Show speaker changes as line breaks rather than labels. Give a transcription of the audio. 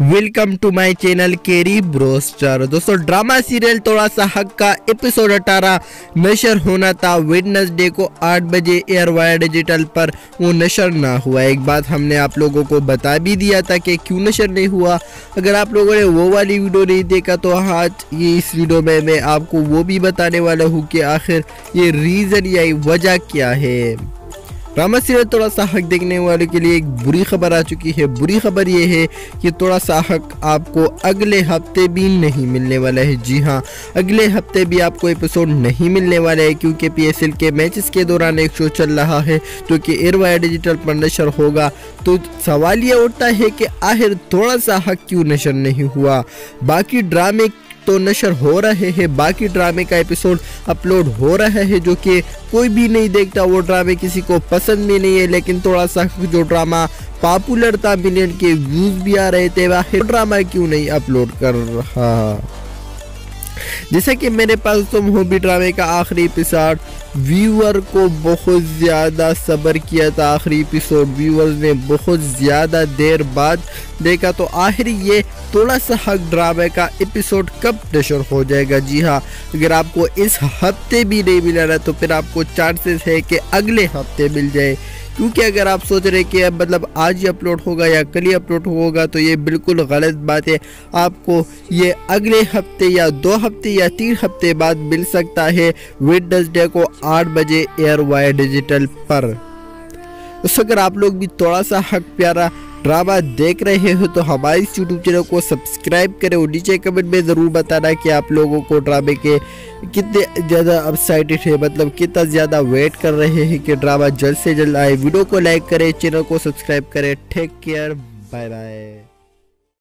Welcome to my channel Kerry Brewster دوستو drama serial تھوڑا سا حق کا ایپیسوڈ اٹھارہ نشر ہونا تھا ویڈنس ڈے کو آٹھ بجے ایئر وائر ڈیجیٹل پر وہ نشر نہ ہوا ایک بات ہم نے آپ لوگوں کو بتا بھی دیا تھا کہ کیوں نشر نہیں ہوا اگر آپ لوگوں نے وہ والی ویڈیو نہیں دیکھا تو آج یہ اس ویڈیو میں میں آپ کو وہ بھی بتانے والا ہوں کہ آخر یہ ریزن یا وجہ کیا ہے راما سیریل تھوڑا سا حق دیکھنے والوں کے لیے ایک بری خبر آ چکی ہے۔ بری خبر یہ ہے کہ تھوڑا سا حق آپ کو اگلے ہفتے بھی نہیں ملنے والا ہے۔ جی ہاں اگلے ہفتے بھی آپ کو ایپیسوڈ نہیں ملنے والا ہے کیونکہ پی ایس ایل کے میچز کے دوران ایک شو چل رہا ہے جو کہ ایئروائر ڈیجیٹل پر نشر ہوگا۔ تو سوال یہ اٹھتا ہے کہ آخر تھوڑا سا حق کیوں نشر نہیں ہوا؟ باقی ڈرامے تو نشر ہو رہے ہیں۔ باقی ڈرامے کا اپیسوڈ اپلوڈ ہو رہا ہے، جو کہ کوئی بھی نہیں دیکھتا، وہ ڈرامے کسی کو پسند بھی نہیں ہے۔ لیکن تھوڑا سا جو ڈرامہ پاپولر تھا ملین کے ویوز بھی آ رہے تھے، وہ ڈرامہ کیوں نہیں اپلوڈ کر رہا؟ جیسے کہ میرے پاس تم ہو بھی ڈرامے کا آخری اپیسوڈ ویور کو بہت زیادہ صبر کیا تھا آخری اپیسوڈ ویورز نے بہت زیادہ دیر بعد دیکھا تو آخری یہ تھوڑا سا حق ڈرامے کا اپیسوڈ کب نشر ہو جائے گا؟ جی ہاں اگر آپ کو اس ہفتے بھی نہیں ملا رہا تو پھر آپ کو چانسز ہے کہ اگلے ہفتے مل جائے۔ کیونکہ اگر آپ سوچ رہے کہ مطلب آج ہی اپلوڈ ہوگا یا کل ہی اپلوڈ ہوگا، تو یہ بالکل غلط بات ہے۔ آپ کو یہ اگلے ہفتے یا دو ہفتے یا تین ہفتے بعد مل سکتا ہے ونڈز ڈے کو آٹھ بجے ایئر وائی ڈیجیٹل پر۔ اس اگر آپ لوگ بھی تھوڑا سا حق پیارا ڈرامہ دیکھ رہے ہو تو ہماری اس یوٹیوب چینل کو سبسکرائب کریں اور نیچے کمنٹ میں ضرور بتانا کہ آپ لوگوں کو ڈرامے کے کتنے زیادہ اپسائٹڈ ہیں مطلب کتنا زیادہ ویٹ کر رہے ہیں کہ ڈرامہ جلد سے جلد آئے۔ ویڈیو کو لائک کریں، چینل کو سبسکرائب کریں۔ Take care bye bye